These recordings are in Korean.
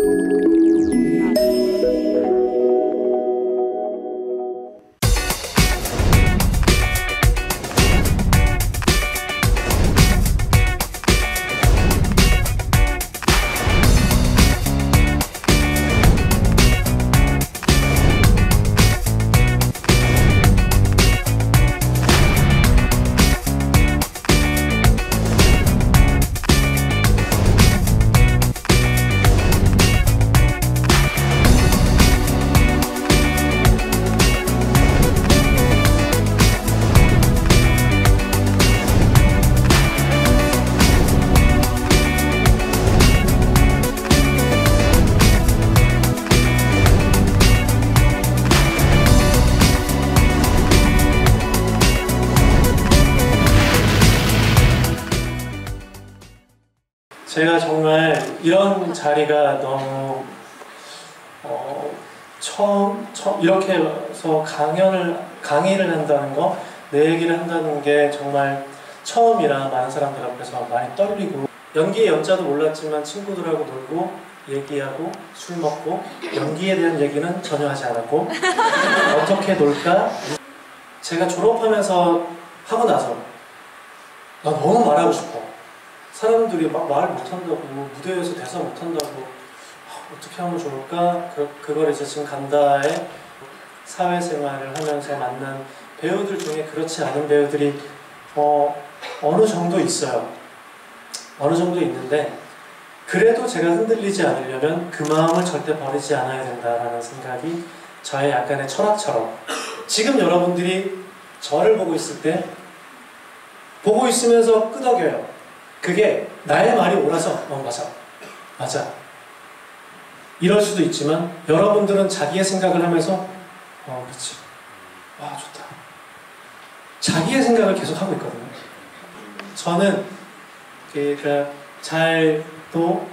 はい 제가 정말 이런 자리가 너무 어, 처음, 처음 이렇게 해서 강연을 강의를 한다는 거, 내 얘기를 한다는 게 정말 처음이라 많은 사람들 앞에서 많이 떨리고 연기의 연자도 몰랐지만 친구들하고 놀고 얘기하고 술 먹고 연기에 대한 얘기는 전혀 하지 않았고 어떻게 놀까? 제가 졸업하면서 하고 나서 나 너무 말하고 싶어. 사람들이 막 말 못한다고 무대에서 대사 못한다고 아, 어떻게 하면 좋을까? 그, 그걸 이제 지금 간다에 사회생활을 하면서 만난 배우들 중에 그렇지 않은 배우들이 어, 어느 정도 있어요. 어느 정도 있는데 그래도 제가 흔들리지 않으려면 그 마음을 절대 버리지 않아야 된다라는 생각이 저의 약간의 철학처럼 지금 여러분들이 저를 보고 있을 때 보고 있으면서 끄덕여요. 그게 나의 말이 옳아서 어 맞아 맞아. 이럴 수도 있지만 여러분들은 자기의 생각을 하면서 어 그렇지. 와 좋다. 자기의 생각을 계속 하고 있거든요. 저는 그러니까 잘또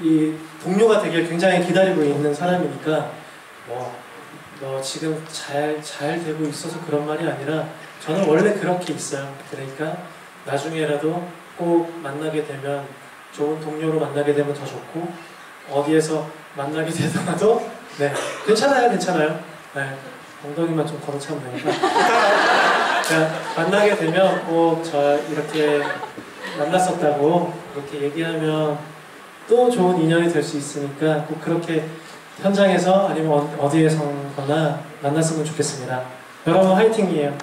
이 동료가 되길 굉장히 기다리고 있는 사람이니까 뭐 너 지금 잘잘 되고 있어서 그런 말이 아니라 저는 원래 그렇게 있어요. 그러니까 나중에라도 꼭 만나게 되면 좋은 동료로 만나게 되면 더 좋고 어디에서 만나게 되더라도 네 괜찮아요 괜찮아요. 네 엉덩이만 좀 걷어차면 되니까. 만나게 되면 꼭 저 이렇게 만났었다고 그렇게 얘기하면 또 좋은 인연이 될 수 있으니까 꼭 그렇게 현장에서 아니면 어- 어디에서거나 만났으면 좋겠습니다. 여러분 화이팅이에요